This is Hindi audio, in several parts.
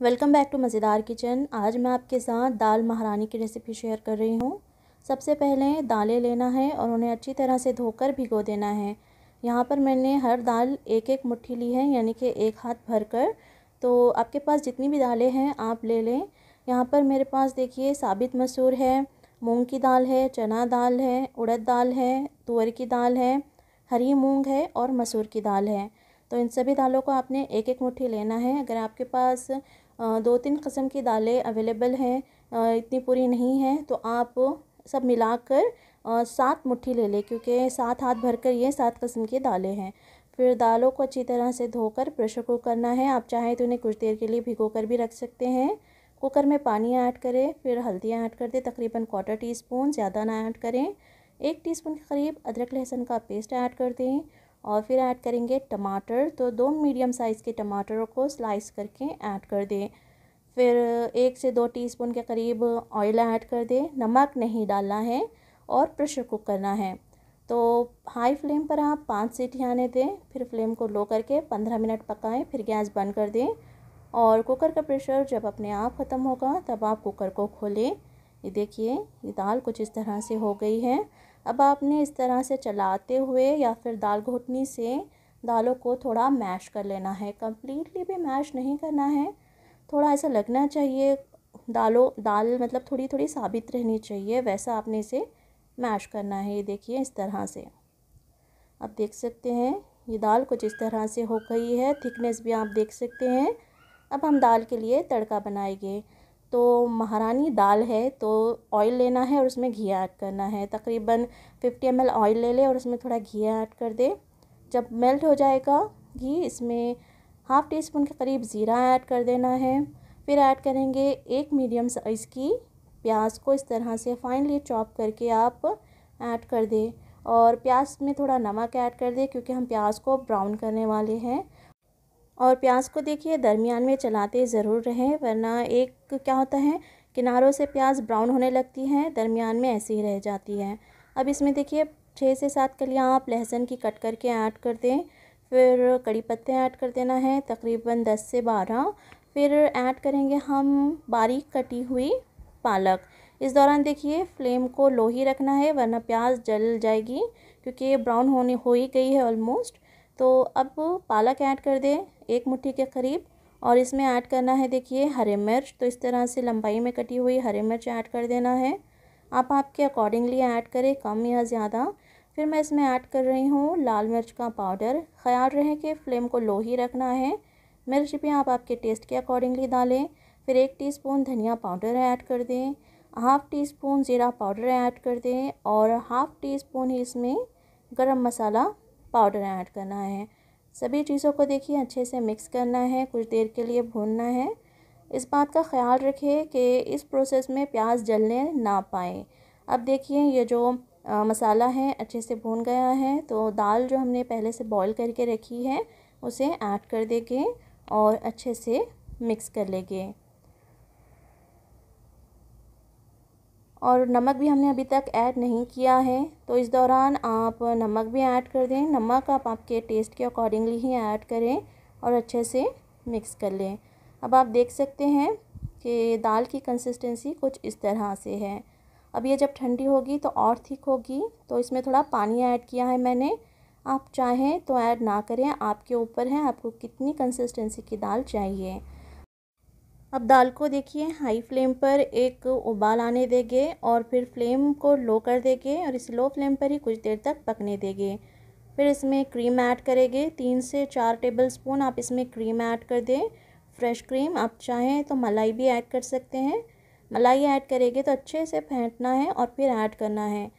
Welcome back to Mazedar kitchen. आज मैं आपके साथ दाल महारानी की रेसिपी शेयर कर रही हूँ। सबसे पहले दालें लेना है और उन्हें अच्छी तरह से धोकर भिगो देना है। यहाँ पर मैंने हर दाल एक एक मुट्ठी ली है, यानी कि एक हाथ भर कर तो आपके पास जितनी भी दालें हैं, आप ले लें। यहाँ पर मेरे पास देखिए, साबित मसूर है, मूँग की दाल है, चना दाल है, उड़द दाल है, तुअर की दाल है, हरी मूँग है और मसूर की दाल है। तो इन सभी दालों को आपने एक एक मुट्ठी लेना है। अगर आपके पास दो तीन कस्म की दालें अवेलेबल हैं इतनी पूरी नहीं हैं तो आप सब मिलाकर सात मुट्ठी ले लें, क्योंकि सात हाथ भर कर ये सात कस्म की दालें हैं। फिर दालों को अच्छी तरह से धोकर प्रेशर कुक करना है। आप चाहें तो उन्हें कुछ देर के लिए भिगो कर भी रख सकते हैं। कुकर में पानी ऐड करें, फिर हल्दी ऐड कर दें, तकरीबन क्वार्टर टी स्पून ज़्यादा ना ऐड करें। एक टीस्पून के करीब अदरक लहसुन का पेस्ट ऐड कर दें। और फिर ऐड करेंगे टमाटर। तो दो मीडियम साइज़ के टमाटरों को स्लाइस करके ऐड कर दें। फिर एक से दो टीस्पून के करीब ऑयल ऐड कर दें। नमक नहीं डालना है और प्रेशर कुक करना है। तो हाई फ्लेम पर आप पाँच सीटी आने दें। फिर फ्लेम को लो करके पंद्रह मिनट पकाएँ। फिर गैस बंद कर दें। और कुकर का प्रेशर जब अपने आप ख़त्म होगा, तब आप कुकर को खोलें। ये देखिए, ये दाल कुछ इस तरह से हो गई है। अब आपने इस तरह से चलाते हुए या फिर दाल घोटनी से दालों को थोड़ा मैश कर लेना है। कम्प्लीटली भी मैश नहीं करना है। थोड़ा ऐसा लगना चाहिए, दालों, दाल मतलब थोड़ी थोड़ी साबित रहनी चाहिए, वैसा आपने इसे मैश करना है। ये देखिए इस तरह से। आप देख सकते हैं, ये दाल कुछ इस तरह से हो गई है। थिकनेस भी आप देख सकते हैं। अब हम दाल के लिए तड़का बनाएँगे। तो महारानी दाल है तो ऑयल लेना है और उसमें घी ऐड करना है। तकरीबन फिफ्टी एम ऑयल ले लें और उसमें थोड़ा घी ऐड कर दे। जब मेल्ट हो जाएगा घी, इसमें हाफ़ टी स्पून के करीब ज़ीरा ऐड कर देना है। फिर ऐड करेंगे एक मीडियम साइज़ की प्याज को इस तरह से फाइनली चॉप करके आप ऐड कर दें। और प्याज में थोड़ा नमक ऐड कर दें, क्योंकि हम प्याज को ब्राउन करने वाले हैं। और प्याज को देखिए, दरमियान में चलाते ज़रूर रहें, वरना एक क्या होता है, किनारों से प्याज ब्राउन होने लगती है, दरमियान में ऐसी ही रह जाती है। अब इसमें देखिए, छः से सात कलियाँ आप लहसुन की कट करके ऐड कर दें, फिर कड़ी पत्ते ऐड कर देना है, तकरीबन दस से बारह, फिर ऐड करेंगे हम बारीक कटी हुई पालक। इस दौरान देखिए, फ्लेम को लो ही रखना है, वरना प्याज जल जाएगी, क्योंकि ये ब्राउन होने हो ही गई है ऑलमोस्ट तो अब पालक ऐड कर दें एक मुट्ठी के करीब और इसमें ऐड करना है देखिए हरे मिर्च। तो इस तरह से लंबाई में कटी हुई हरे मिर्च ऐड कर देना है। आप आपके अकॉर्डिंगली ऐड करें, कम या ज़्यादा। फिर मैं इसमें ऐड कर रही हूँ लाल मिर्च का पाउडर। ख्याल रहे कि फ्लेम को लो ही रखना है। मिर्च भी आप आपके टेस्ट के अकॉर्डिंगली डालें। फिर एक टीस्पून धनिया पाउडर ऐड कर दें। हाफ़ टी स्पून ज़ीरा पाउडर ऐड कर दें और हाफ़ टी स्पून ही इसमें गरम मसाला पाउडर ऐड करना है। सभी चीज़ों को देखिए अच्छे से मिक्स करना है कुछ देर के लिए भूनना है। इस बात का ख्याल रखें कि इस प्रोसेस में प्याज जलने ना पाए। अब देखिए ये जो आ, मसाला है अच्छे से भून गया है तो दाल जो हमने पहले से बॉईल करके रखी है उसे ऐड कर देंगे और अच्छे से मिक्स कर लेंगे। और नमक भी हमने अभी तक ऐड नहीं किया है। तो इस दौरान आप नमक भी ऐड कर दें। नमक आप आपके टेस्ट के अकॉर्डिंगली ही ऐड करें और अच्छे से मिक्स कर लें। अब आप देख सकते हैं कि दाल की कंसिस्टेंसी कुछ इस तरह से है। अब ये जब ठंडी होगी तो और थिक होगी। तो इसमें थोड़ा पानी ऐड किया है मैंने। आप चाहें तो ऐड ना करें। आपके ऊपर है। आपको कितनी कंसिस्टेंसी की दाल चाहिए। अब दाल को देखिए हाई फ्लेम पर एक उबाल आने देंगे और फिर फ्लेम को लो कर देंगे और इस लो फ्लेम पर ही कुछ देर तक पकने देंगे। फिर इसमें क्रीम ऐड करेंगे, तीन से चार टेबल स्पून आप इसमें क्रीम ऐड कर दें। फ्रेश क्रीम आप चाहें तो मलाई भी ऐड कर सकते हैं। मलाई ऐड करेंगे तो अच्छे से फेंटना है और फिर ऐड करना है।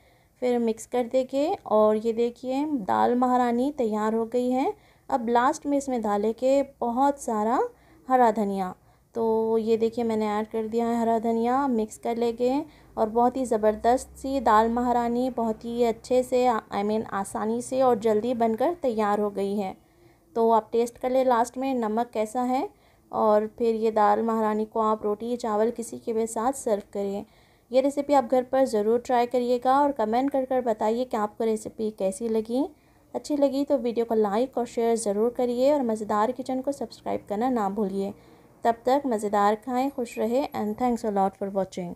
फिर मिक्स कर देंगे और ये देखिए, दाल महारानी तैयार हो गई है। अब लास्ट में इसमें डालें के बहुत सारा हरा धनिया। तो ये देखिए मैंने ऐड कर दिया है हरा धनिया मिक्स कर लेंगे और बहुत ही ज़बरदस्त सी दाल महारानी बहुत ही अच्छे से आई मीन आसानी से और जल्दी बनकर तैयार हो गई है। तो आप टेस्ट कर ले लास्ट में, नमक कैसा है और फिर ये दाल महारानी को आप रोटी, चावल किसी के भी साथ सर्व करिए ये रेसिपी आप घर पर ज़रूर ट्राई करिएगा और कमेंट कर कर बताइए कि आपको रेसिपी कैसी लगी। अच्छी लगी तो वीडियो को लाइक और शेयर ज़रूर करिए और मज़ेदार किचन को सब्सक्राइब करना ना भूलिए। तब तक मज़ेदार खाएँ खुश रहें and thanks a lot for watching